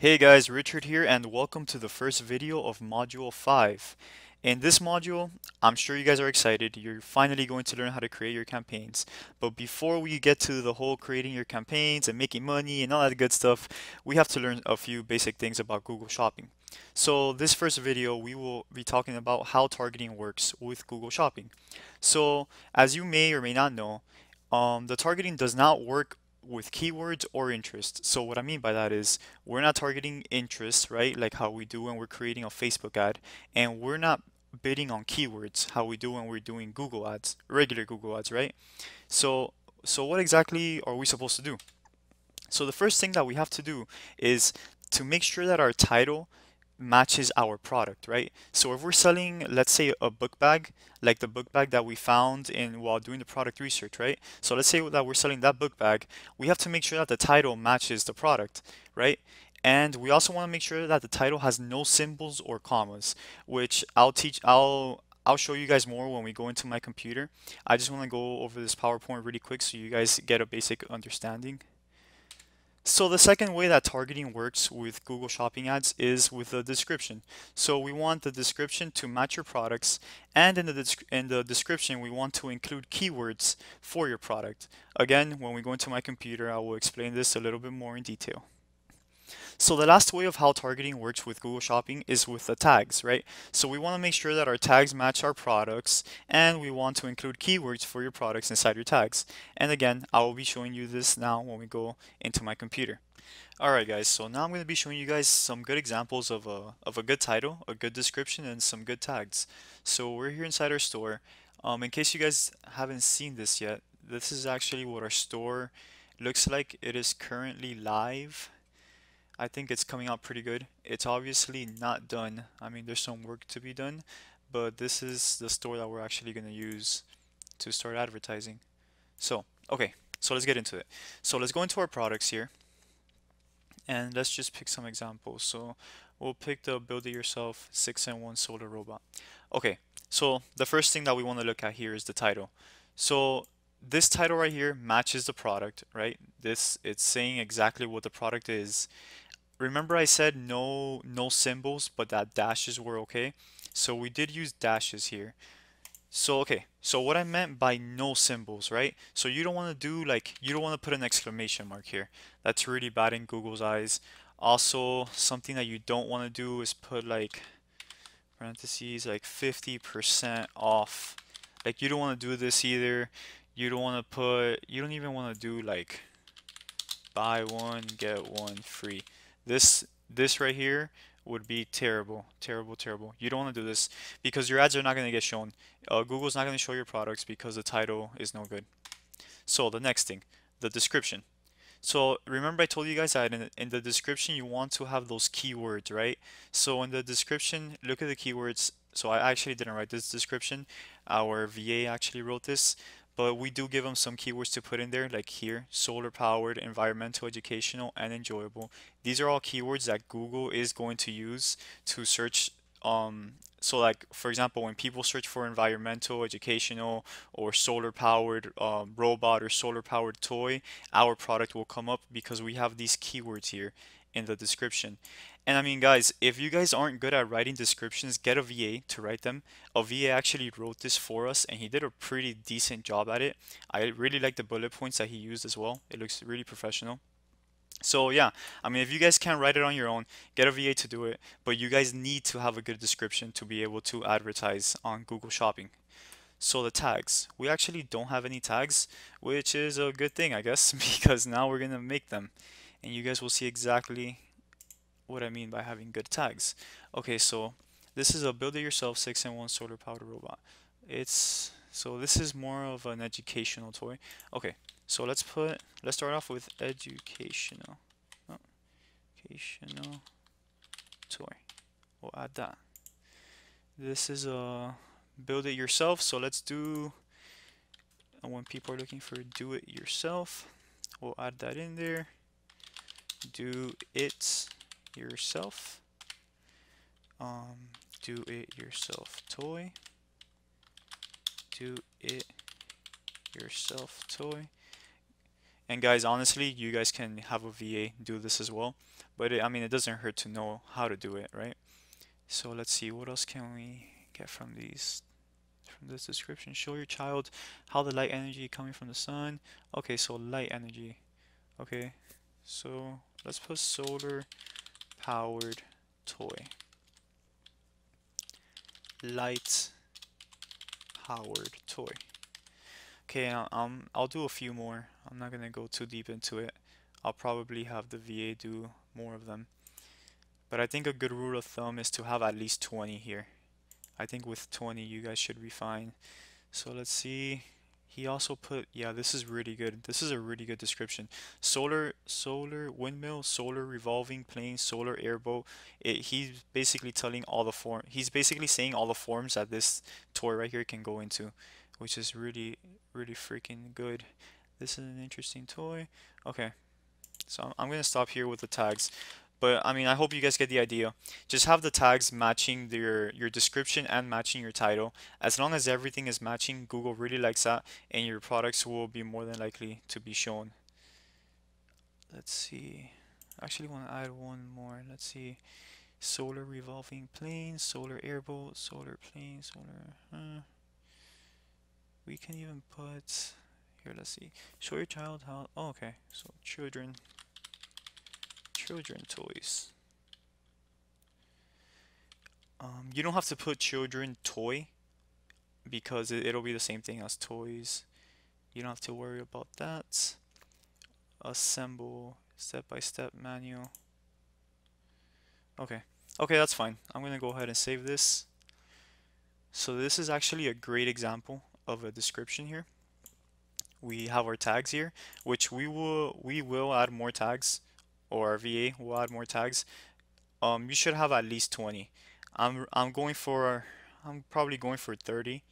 Hey guys, Richard here and welcome to the first video of Module 5. In this module, I'm sure you guys are excited. You're finally going to learn how to create your campaigns. But before we get to the whole creating your campaigns and making money and all that good stuff, we have to learn a few basic things about Google Shopping. So this first video, we will be talking about how targeting works with Google Shopping. So as you may or may not know, um, the targeting does not work with keywords or interest. So what I mean by that is we're not targeting interest, right? Like how we do when we're creating a Facebook ad, and we're not bidding on keywords, how we do when we're doing Google ads, regular Google ads, right? So so what exactly are we supposed to do? So the first thing that we have to do is to make sure that our title matches our product, right? So if we're selling, let's say a book bag, like the book bag that we found in while doing the product research, right? So let's say that we're selling that book bag, we have to make sure that the title matches the product, right? And we also want to make sure that the title has no symbols or commas, which I'll teach, I'll, I'll show you guys more when we go into my computer. I just want to go over this PowerPoint really quick so you guys get a basic understanding. So the second way that targeting works with Google Shopping ads is with the description. So we want the description to match your products and in the, in the description we want to include keywords for your product. Again, when we go into my computer I will explain this a little bit more in detail. So the last way of how targeting works with Google Shopping is with the tags, right? So we want to make sure that our tags match our products and we want to include keywords for your products inside your tags. And again, I will be showing you this now when we go into my computer. Alright guys, so now I'm going to be showing you guys some good examples of a, of a good title, a good description, and some good tags. So we're here inside our store. Um, in case you guys haven't seen this yet, this is actually what our store looks like. It is currently live I think it's coming out pretty good. It's obviously not done. I mean, there's some work to be done, but this is the store that we're actually going to use to start advertising. So, okay, so let's get into it. So let's go into our products here, and let's just pick some examples. So we'll pick the build it yourself 6 and 1 solar robot. Okay, so the first thing that we want to look at here is the title. So this title right here matches the product, right? This it's saying exactly what the product is remember I said no no symbols but that dashes were okay? So we did use dashes here. So okay so what I meant by no symbols right? So you don't want to do like you don't want to put an exclamation mark here. That's really bad in Google's eyes. Also something that you don't want to do is put like parentheses like 50% off. Like you don't want to do this either. You don't want to put you don't even want to do like buy one get one free this this right here would be terrible, terrible, terrible. You don't want to do this because your ads are not going to get shown. Uh, Google's not going to show your products because the title is no good. So the next thing, the description. So remember I told you guys that in, in the description you want to have those keywords, right? So in the description, look at the keywords. So I actually didn't write this description. Our VA actually wrote this but we do give them some keywords to put in there like here solar powered environmental educational and enjoyable. These are all keywords that Google is going to use to search um so like for example when people search for environmental educational or solar powered um, robot or solar powered toy our product will come up because we have these keywords here in the description. And I mean, guys, if you guys aren't good at writing descriptions, get a VA to write them. A VA actually wrote this for us, and he did a pretty decent job at it. I really like the bullet points that he used as well. It looks really professional. So yeah, I mean, if you guys can't write it on your own, get a VA to do it. But you guys need to have a good description to be able to advertise on Google Shopping. So the tags, we actually don't have any tags, which is a good thing, I guess, because now we're gonna make them and you guys will see exactly what I mean by having good tags. Okay, so this is a build it yourself 6 in 1 solar powered robot. It's so this is more of an educational toy. Okay, so let's put let's start off with educational. Oh, educational toy. We'll add that. This is a build it yourself, so let's do when people are looking for do it yourself, we'll add that in there do it yourself um, do it yourself toy do it yourself toy And guys, honestly, you guys can have a VA do this as well. But it, I mean, it doesn't hurt to know how to do it, right? So let's see, what else can we get from these? From this description, show your child how the light energy coming from the sun. Okay, so light energy. Okay, so let's put solar powered toy. Light powered toy. Okay, um, I'll do a few more. I'm not gonna go too deep into it. I'll probably have the VA do more of them. But I think a good rule of thumb is to have at least 20 here. I think with 20 you guys should be fine. So let's see. He also put, yeah, this is really good. This is a really good description. Solar, solar windmill, solar revolving plane, solar airboat. It, he's basically telling all the form. He's basically saying all the forms that this toy right here can go into which is really, really freaking good. This is an interesting toy. Okay, so I'm going to stop here with the tags. But I mean, I hope you guys get the idea. Just have the tags matching your, your description and matching your title. As long as everything is matching, Google really likes that and your products will be more than likely to be shown. Let's see. I actually want to add one more. Let's see. Solar revolving plane, solar airboat, solar plane, solar... Uh, we can even put here let's see show your child how oh, okay so children children toys? Um, you don't have to put children toy because it, it'll be the same thing as toys. You don't have to worry about that. Assemble step-by-step -step manual. Okay. Okay that's fine. I'm gonna go ahead and save this. So this is actually a great example of a description here. We have our tags here which we will we will add more tags or our VA will add more tags. Um you should have at least 20 I'm I'm going for I'm probably going for 30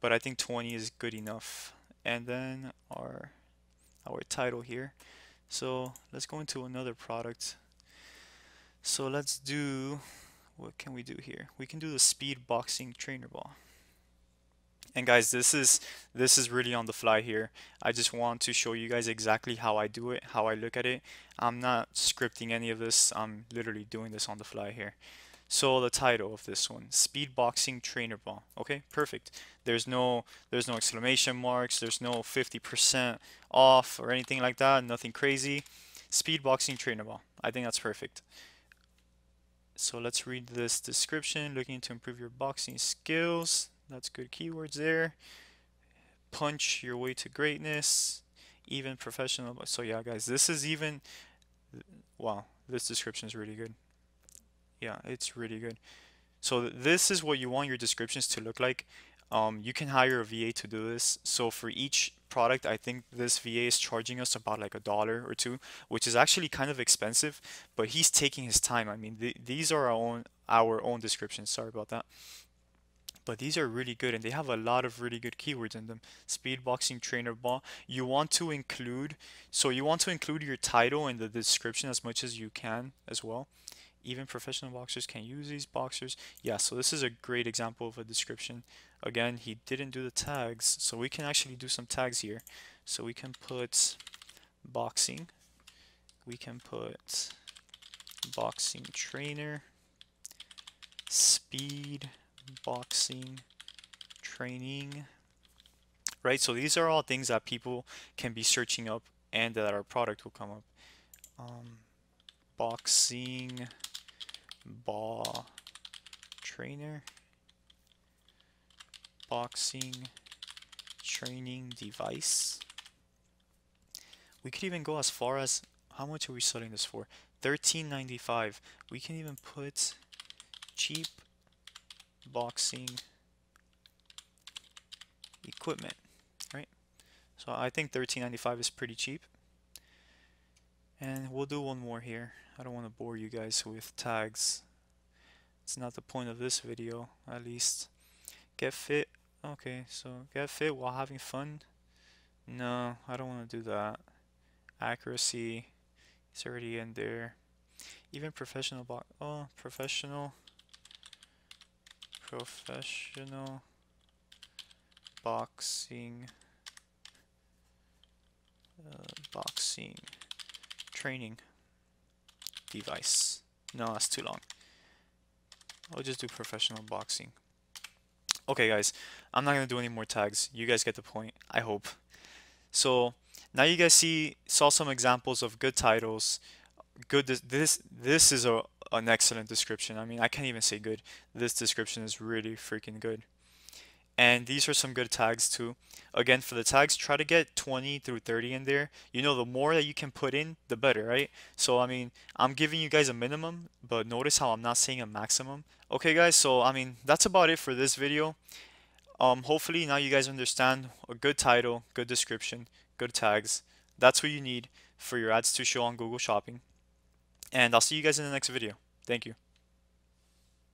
but I think 20 is good enough. And then our our title here. So let's go into another product. So let's do what can we do here? We can do the speed boxing trainer ball and guys, this is this is really on the fly here. I just want to show you guys exactly how I do it, how I look at it. I'm not scripting any of this. I'm literally doing this on the fly here. So the title of this one, Speed Boxing Trainer Ball. Okay, perfect. There's no there's no exclamation marks, there's no 50% off or anything like that, nothing crazy. Speed Boxing Trainer Ball. I think that's perfect. So let's read this description, looking to improve your boxing skills. That's good keywords there. Punch your way to greatness. Even professional. So yeah, guys, this is even. Wow, this description is really good. Yeah, it's really good. So this is what you want your descriptions to look like. Um, you can hire a VA to do this. So for each product, I think this VA is charging us about like a dollar or two, which is actually kind of expensive, but he's taking his time. I mean, th these are our own our own descriptions. Sorry about that but these are really good and they have a lot of really good keywords in them. Speed boxing trainer ball. You want to include so you want to include your title in the description as much as you can as well. Even professional boxers can use these boxers. Yeah so this is a great example of a description. Again he didn't do the tags so we can actually do some tags here. So we can put boxing. We can put boxing trainer. Speed boxing, training, right? So these are all things that people can be searching up and that our product will come up. Um, boxing, ball, trainer, boxing, training device. We could even go as far as, how much are we selling this for? 13.95. We can even put cheap boxing equipment, right? So I think 13.95 is pretty cheap. And we'll do one more here. I don't want to bore you guys with tags. It's not the point of this video, at least. Get fit. Okay, so get fit while having fun. No, I don't want to do that. Accuracy. It's already in there. Even professional box. Oh, professional professional boxing uh, boxing training device. No, that's too long. I'll just do professional boxing. Okay, guys, I'm not gonna do any more tags. You guys get the point. I hope. So now you guys see saw some examples of good titles. Good. This this is a an excellent description. I mean, I can't even say good. This description is really freaking good. And these are some good tags too. Again, for the tags, try to get 20 through 30 in there. You know, the more that you can put in, the better, right? So, I mean, I'm giving you guys a minimum, but notice how I'm not saying a maximum. Okay, guys, so, I mean, that's about it for this video. Um, hopefully, now you guys understand a good title, good description, good tags. That's what you need for your ads to show on Google Shopping. And I'll see you guys in the next video. Thank you.